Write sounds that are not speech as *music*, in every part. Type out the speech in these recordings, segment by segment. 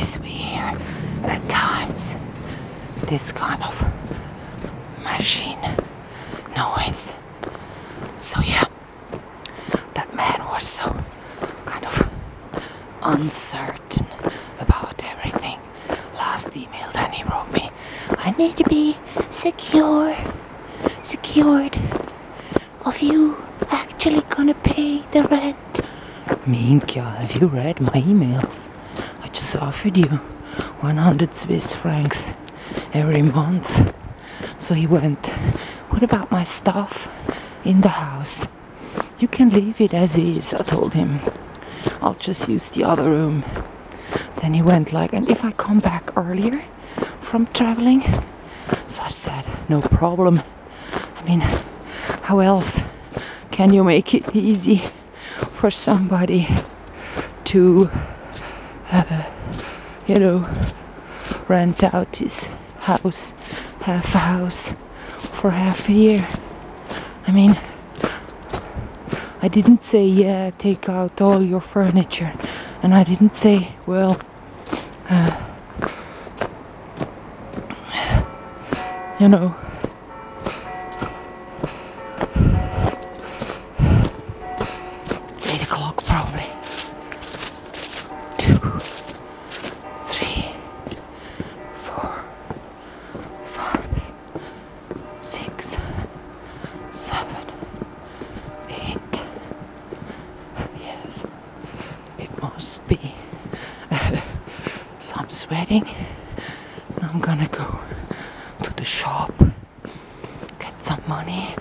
we hear at times this kind of machine noise. So yeah, that man was so kind of uncertain about everything. Last email that he wrote me, I need to be secure, secured. Of you actually gonna pay the rent? Minka, have you read my emails? Offered you 100 Swiss francs every month. So he went, What about my stuff in the house? You can leave it as is, I told him. I'll just use the other room. Then he went like, And if I come back earlier from traveling? So I said, No problem. I mean, how else can you make it easy for somebody to, uh, *sighs* you know, rent out his house, half a house, for half a year? I mean, I didn't say, yeah, take out all your furniture. And I didn't say, well, uh, *sighs* you know, It must be. *laughs* so I'm sweating. And I'm gonna go to the shop, get some money,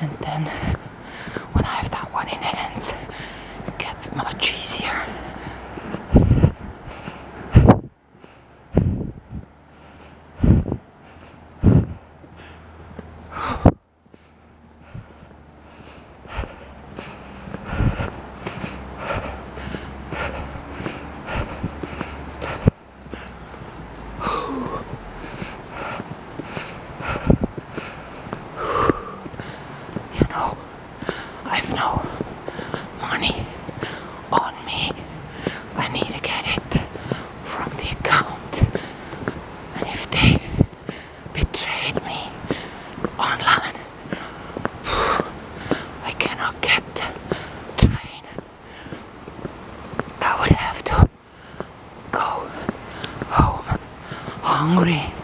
and then when I have that one in hands, it gets much know, I've no money on me. I need to get it from the account. And if they betrayed me online, I cannot get the train. I would have to go home hungry.